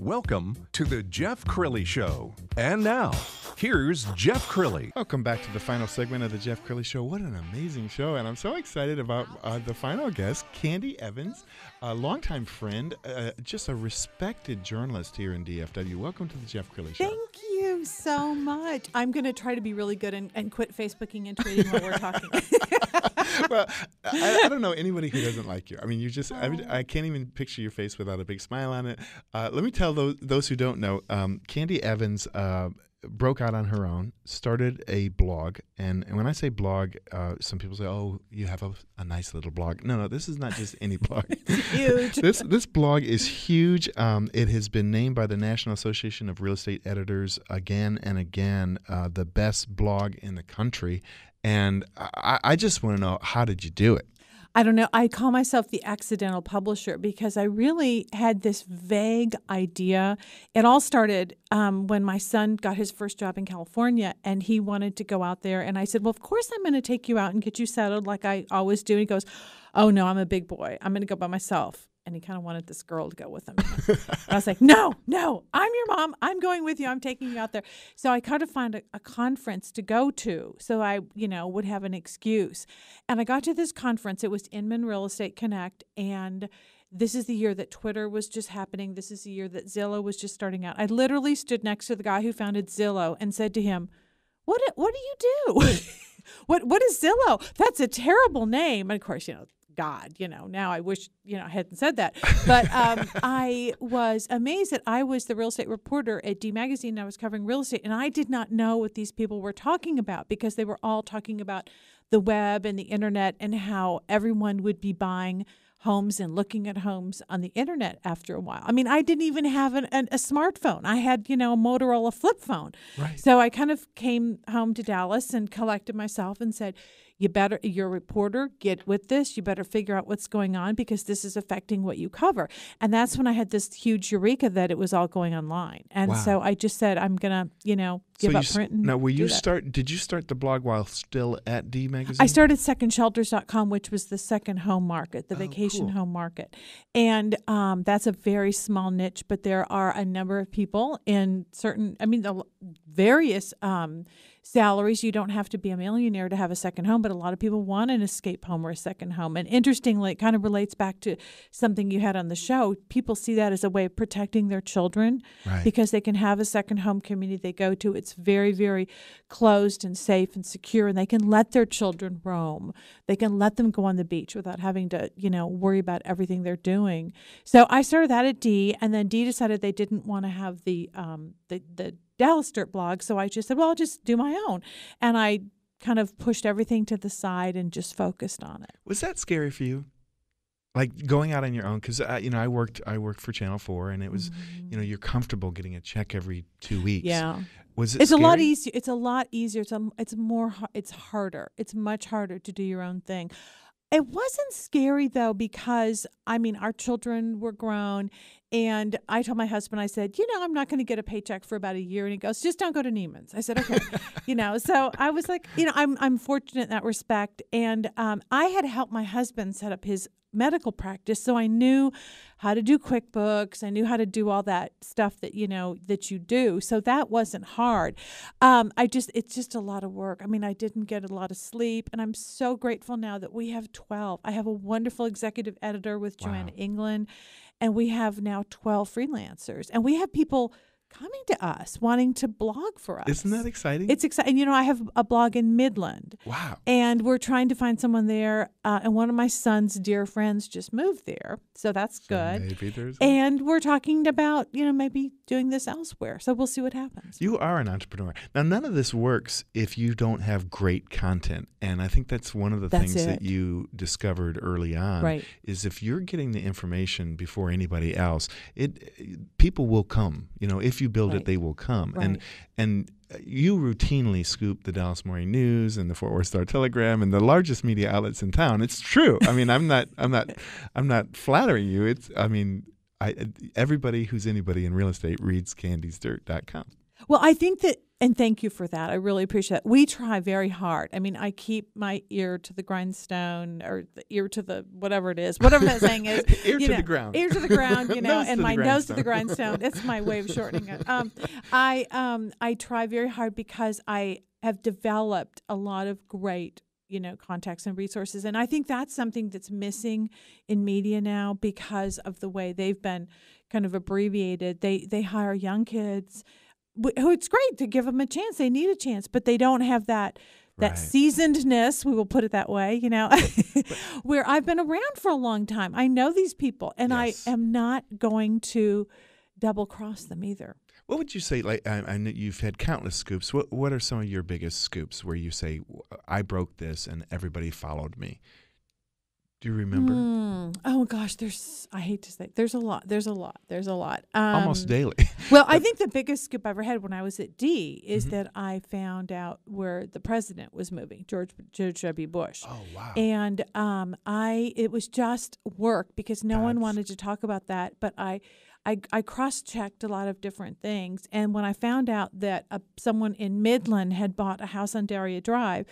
Welcome to the Jeff Crilley Show. And now, here's Jeff Crilley. Welcome back to the final segment of the Jeff Crilley Show. What an amazing show. And I'm so excited about uh, the final guest, Candy Evans, a longtime friend, uh, just a respected journalist here in DFW. Welcome to the Jeff Crilley Show. Thank you so much. I'm going to try to be really good and, and quit Facebooking and tweeting while we're talking. well, I, I, don't know anybody who doesn't like you. I mean, you just, I, I can't even picture your face without a big smile on it. Uh, let me tell those, those who don't know um, Candy Evans uh, broke out on her own, started a blog. And, and when I say blog, uh, some people say, oh, you have a, a, nice little blog. No, no, this is not just any blog. huge. this, this blog is huge. Um, it has been named by the National Association of Real Estate Editors again and again uh, the best blog in the country. And I, I just want to know how did you do it? I don't know. I call myself the accidental publisher because I really had this vague idea. It all started um, when my son got his first job in California and he wanted to go out there. And I said, Well, of course, I'm going to take you out and get you settled like I always do. And he goes, Oh, no, I'm a big boy. I'm going to go by myself and he kind of wanted this girl to go with him. I was like, no, no, I'm your mom. I'm going with you. I'm taking you out there. So I kind of find a, a, conference to go to. So I, you know, would have an excuse. And I got to this conference. It was Inman Real Estate Connect. And this is the year that Twitter was just happening. This is the year that Zillow was just starting out. I literally stood next to the guy who founded Zillow and said to him, what, what do you do? what, what is Zillow? That's a terrible name. And of course, you know, God, you know, now I wish, you know, I hadn't said that. But um, I was amazed that I was the real estate reporter at D Magazine and I was covering real estate. And I did not know what these people were talking about because they were all talking about the web and the internet and how everyone would be buying homes and looking at homes on the internet after a while. I mean, I didn't even have an, an, a smartphone. I had, you know, a Motorola flip phone. Right. So I kind of came home to Dallas and collected myself and said, you better you're a reporter get with this you better figure out what's going on because this is affecting what you cover and that's when i had this huge eureka that it was all going online and wow. so i just said i'm gonna you know give so up print now will you start did you start the blog while still at d magazine? I started secondshelters.com which was the second home market the oh, vacation cool. home market. And um, that's a very small niche but there are a number of people in certain i mean the various um, salaries. You don't have to be a millionaire to have a second home, but a lot of people want an escape home or a second home. And interestingly, it kind of relates back to something you had on the show. People see that as a way of protecting their children right. because they can have a second home community they go to. It's very, very closed and safe and secure, and they can let their children roam. They can let them go on the beach without having to, you know, worry about everything they're doing. So I started that at D, and then D decided they didn't want to have the um, the the Dallas Dirt blog. So I just said, well, I'll just do my own. And I kind of pushed everything to the side and just focused on it. Was that scary for you? Like going out on your own, because you know I worked. I worked for Channel Four, and it was, mm-hmm. you know, you're comfortable getting a check every two weeks. Yeah. Was it? It's scary? a lot easier. It's a lot easier. It's a, It's more. It's harder. It's much harder to do your own thing. It wasn't scary though because I mean our children were grown and I told my husband I said, "You know, I'm not going to get a paycheck for about a year." And he goes, "Just don't go to Neiman's." I said, "Okay." you know, so I was like, you know, I'm I'm fortunate in that respect and um, I had helped my husband set up his medical practice so i knew how to do quickbooks i knew how to do all that stuff that you know that you do so that wasn't hard. Um, i just it's just a lot of work. I mean i didn't get a lot of sleep and i'm so grateful now that we have 12 i have a wonderful executive editor with wow. joanna england and we have now 12 freelancers and we have people coming to us wanting to blog for us. Isn't that exciting? It's exciting. You know, I have a blog in Midland. Wow. And we're trying to find someone there. Uh, and one of my son's dear friends just moved there. So that's so good. Maybe there's. And we're talking about, you know, maybe doing this elsewhere. So we'll see what happens. You are an entrepreneur. Now, none of this works if you don't have great content. And I think that's one of the that's things it. that you discovered early on. Right. Is if you're getting the information before anybody else, it people will come. You know, if you build right. it, they will come. Right. And and you routinely scoop the Dallas Morning News and the Fort Worth Star Telegram and the largest media outlets in town. It's true. I mean, I'm not I'm not I'm not flattering you. It's I mean, I everybody who's anybody in real estate reads candysdirt.com. Well, I think that, and thank you for that. I really appreciate it. We try very hard. I mean, I keep my ear to the grindstone or the ear to the whatever it is, whatever that saying is. Ear to know, the ground. Ear to the ground, you know, and my nose to the grindstone. That's my way of shortening it. Um, I um, I try very hard because I have developed a lot of great you know contacts and resources and i think that's something that's missing in media now because of the way they've been kind of abbreviated they they hire young kids who it's great to give them a chance they need a chance but they don't have that that Right. seasonedness we will put it that way you know where i've been around for a long time i know these people and Yes. i am not going to double cross them either What would you say? Like, I, I know you've had countless scoops. What What are some of your biggest scoops where you say, "I broke this and everybody followed me"? Do you remember? Mm. Oh gosh, there's I hate to say there's a lot. There's a lot. There's a lot. Um, Almost daily. Well, I think the biggest scoop I ever had when I was at D is Mm-hmm. that I found out where the president was moving, George George W. Bush. oh wow. And um, I it was just work because no one wanted to talk about that. But I, I, I cross checked a lot of different things, and when I found out that uh, someone in Midland had bought a house on Daria Drive.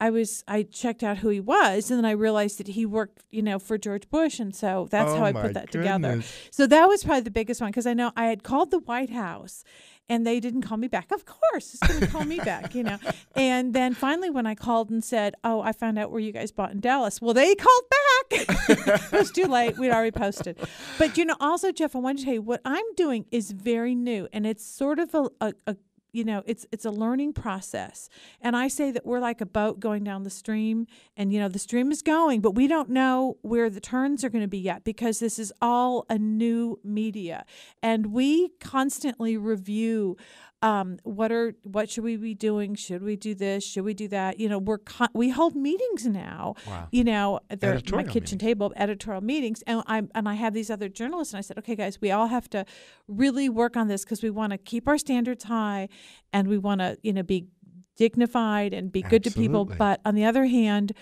I was I checked out who he was, and then I realized that he worked, you know, for George Bush, and so that's Oh how I put that together. So that was probably the biggest one because I know I had called the White House and they didn't call me back. Of course, it's going to call me back, you know. And then finally, when I called and said, "Oh, I found out where you guys bought in Dallas," well, they called back. it was too late. We'd already posted. But you know, also, Jeff, I wanted to tell you what I'm doing is very new, and it's sort of a, a, a you know it's it's a learning process. And i say that we're like a boat going down the stream and you know the stream is going but we don't know where the turns are going to be yet because this is all a new media. And we constantly review um, what are what should we be doing? Should we do this? Should we do that? You know we're con- we hold meetings now. Wow. you know they're at my kitchen meetings. table editorial meetings and I'm and I have these other journalists and I said okay guys we all have to really work on this because we want to keep our standards high and we want to you know be dignified and be good to people. But on the other hand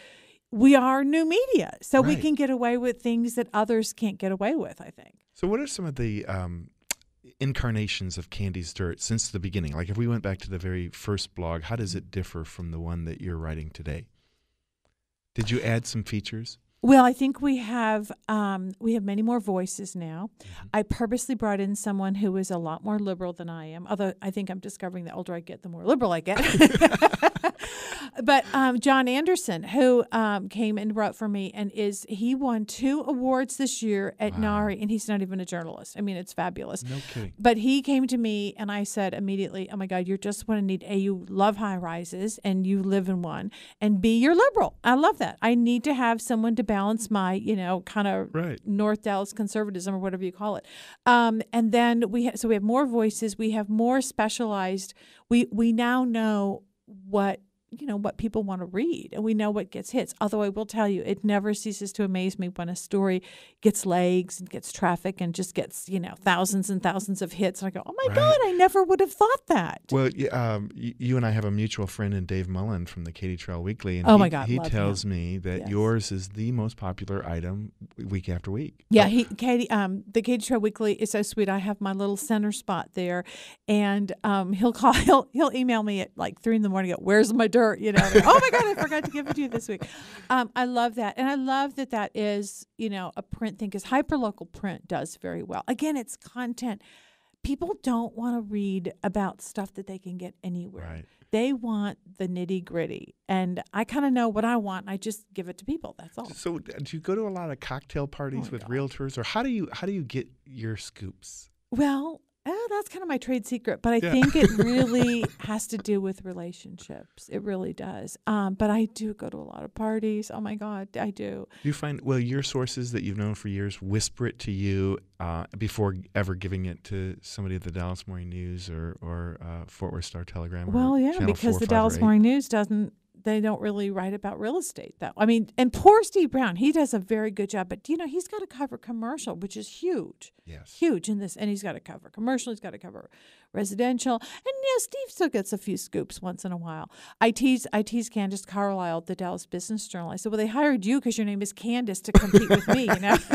we are new media so we can get away with things that others can't get away with I think. So, what are some of the um, incarnations of Candy's Dirt since the beginning? Like, if we went back to the very first blog, how does it differ from the one that you're writing today? Did you add some features? Well, I think we have um, we have many more voices now. Mm-hmm. I purposely brought in someone who is a lot more liberal than I am. Although I think I'm discovering the older I get, the more liberal I get. but um, John Anderson, who um, came and wrote for me, and is he won two awards this year at NAREE, and he's not even a journalist. I mean, it's fabulous. No kidding. But he came to me and I said immediately, "Oh my God, you're just going to need. A, you love high rises and you live in one, and B, you're liberal. I love that. I need to have someone to balance my, you know, kind of Right. North Dallas conservatism or whatever you call it. Um, and then we ha- so we have more voices. We have more specialized. We we now know what you know what people want to read and we know what gets hits although i will tell you it never ceases to amaze me when a story gets legs and gets traffic and just gets you know thousands and thousands of hits and i go oh my Right. god i never would have thought that Well, um, you and I have a mutual friend in Dave Mullen from the Katy Trail Weekly, and Oh he, my God, he tells him. me that Yes. yours is the most popular item week after week. Yeah, he Katy um the Katy Trail Weekly is so sweet. I have my little center spot there and um he'll call he'll he'll email me at like three in the morning, go, Where's my dirt? You know, like, oh my God, I forgot to give it to you this week. Um, I love that. And I love that that is, you know, a print thing because hyperlocal print does very well. Again, it's content. People don't want to read about stuff that they can get anywhere. Right. They want the nitty gritty. And I kind of know what I want. And I just give it to people. That's all. So, do you go to a lot of cocktail parties my with God. realtors, or how do you how do you get your scoops? Well, uh, that's kind of my trade secret, but I Yeah. think it really has to do with relationships. It really does. Um, but I do go to a lot of parties. Oh my God, I do. Do you find well your sources that you've known for years whisper it to you uh, before ever giving it to somebody at the Dallas Morning News or or uh, Fort Worth Star Telegram? Well, yeah, because 4, the 5, Dallas 8? Morning News doesn't they don't really write about real estate though. I mean, and poor Steve Brown, he does a very good job, but you know, he's got to cover commercial, which is huge. Yes. Huge in this and he's got to cover commercial, he's got to cover residential. And yeah, Steve still gets a few scoops once in a while. I tease I tease Candace Carlisle at the Dallas Business Journal. I said, Well, they hired you because your name is Candace to compete with me, you know.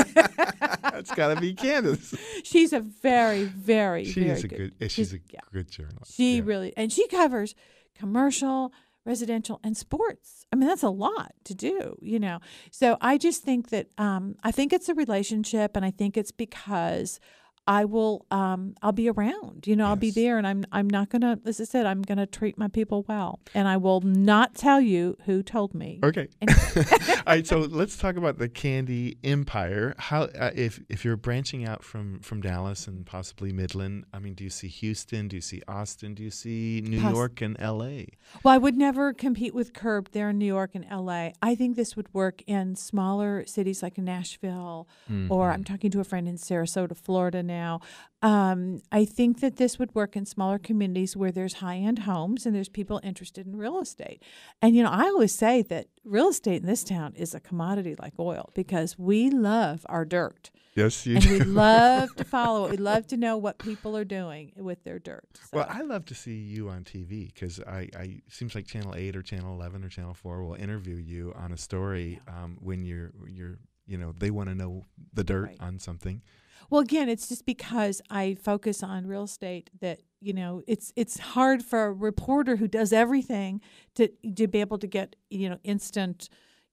That's got to be Candace. she's a very, very, She very is a good. eh, She's, a yeah. good journalist. She yeah. really and she covers commercial, residential, and sports. I mean, that's a lot to do, you know. So I just think that um, I think it's a relationship, and I think it's because I will um, I'll be around. You know, I'll be there, and I'm I'm not gonna. As I said, I'm gonna treat my people well, and I will not tell you who told me. Okay. All right. So let's talk about the candy empire. How uh, if if you're branching out from from Dallas and possibly Midland? I mean, do you see Houston? Do you see Austin? Do you see New Poss- York and L.A.? Well, I would never compete with Curb there in New York and LA. I think this would work in smaller cities like Nashville, or I'm talking to a friend in Sarasota, Florida now. Um, I think that this would work in smaller communities where there's high end homes and there's people interested in real estate. And, you know, I always say that real estate in this town is a commodity like oil because we love our dirt. Yes, you And we love to follow it. We love to know what people are doing with their dirt. Well, I love to see you on TV because I, I seems like Channel Eight or Channel Eleven or Channel Four will interview you on a story um, when you're you're you know they want to know the dirt Right. on something. Well, again, it's just because I focus on real estate that you know it's it's hard for a reporter who does everything to to be able to get you know instant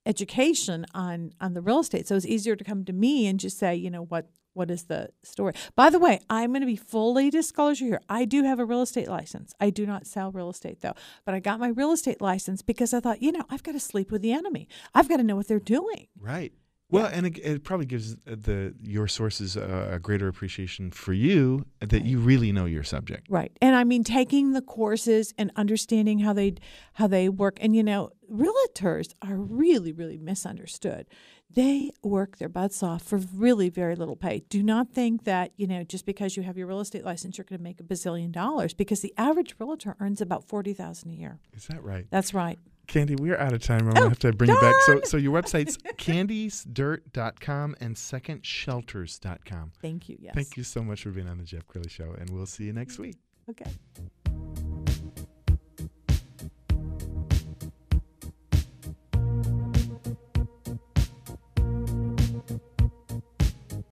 education on on the real estate. So it's easier to come to me and just say, you know, what what is the story. By the way, I'm going to be fully disclosure here. I do have a real estate license. I do not sell real estate though, but I got my real estate license because I thought, you know, I've got to sleep with the enemy. I've got to know what they're doing. Right. Well, and it, it probably gives uh, the your sources a, a greater appreciation for you that you really know your subject. Right. And I mean taking the courses and understanding how they how they work. And you know, realtors are really really misunderstood. They work their butts off for really very little pay. Do not think that, you know, just because you have your real estate license you're going to make a bazillion dollars because the average realtor earns about 40,000 a year. Is that right? That's right. Candy, we're out of time. I'm gonna oh, have to bring you back. So, so your website's candysdirt.com and secondshelters.com. Thank you. Yes. Thank you so much for being on the Jeff Crilley Show, and we'll see you next week. Okay.